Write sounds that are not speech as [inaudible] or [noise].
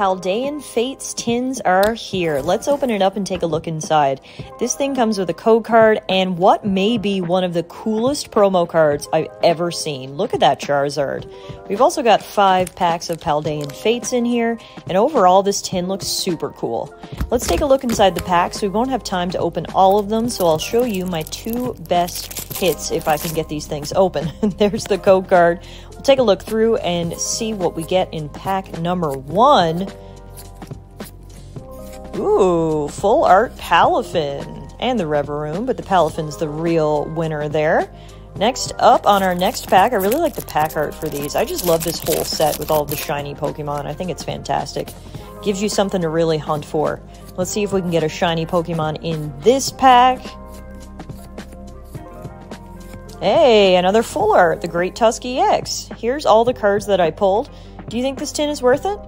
Paldean Fates tins are here. Let's open it up and take a look inside. This thing comes with a code card and what may be one of the coolest promo cards I've ever seen. Look at that Charizard. We've also got five packs of Paldean Fates in here, and overall this tin looks super cool. Let's take a look inside the packs. We won't have time to open all of them, so I'll show you my two best hits if I can get these things open. [laughs] There's the code card. We'll take a look through and see what we get in pack number one. Ooh, full art Palafin and the Revavroom, but the Palafin's the real winner there. Next up on our next pack, I really like the pack art for these. I just love this whole set with all the shiny Pokemon. I think it's fantastic. Gives you something to really hunt for. Let's see if we can get a shiny Pokemon in this pack. Hey, another full art, the Great Tusk ex. Here's all the cards that I pulled. Do you think this tin is worth it?